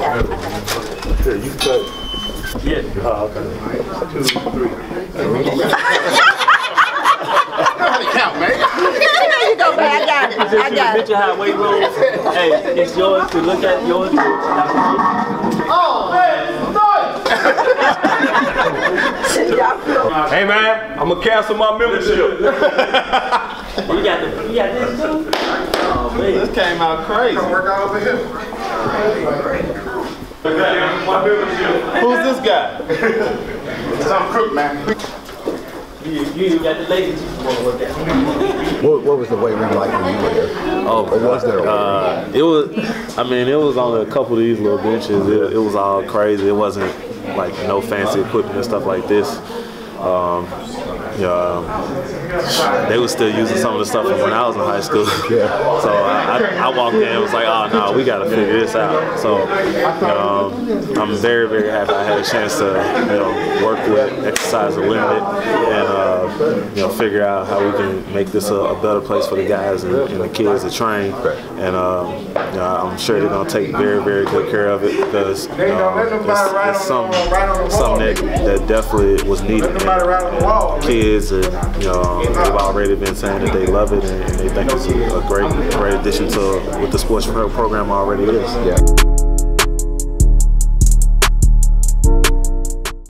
Here, you cut. Yeah. Oh, okay. Two, three. Count, man. You go, man. I got it. I got it. Picture how weight room. Hey, it's yours to look at yours. Y'all- Hey man, I'm gonna cancel my membership. You got the, you got this too? This came out crazy. Work out over here. my membership. Who's this guy? Some crook, man. You, you got the ladies you want to look at. What, what was the weight room like when you were there? Oh, Or was there a uh, it was. I mean, it was only a couple of these little benches. It, it was all crazy. It wasn't like no fancy equipment and stuff like this. Um, yeah, they were still using some of the stuff from when I was in high school. Yeah. So I, I, I walked in and was like, oh no, we got to figure this out. So um, I'm very, very happy I had a chance to, you know, work with Exercise Unlimited and, uh, you know, figure out how we can make this a, a better place for the guys and, and the kids to train. And um, you know, I'm sure they're going to take very, very good care of it because you know, it's, it's some, something that, that definitely was needed. Nobody right on the wall. And kids and, you know, they've already been saying that they love it and, and they think it's a, a great, great addition to what the sports pro- program already is. Yeah.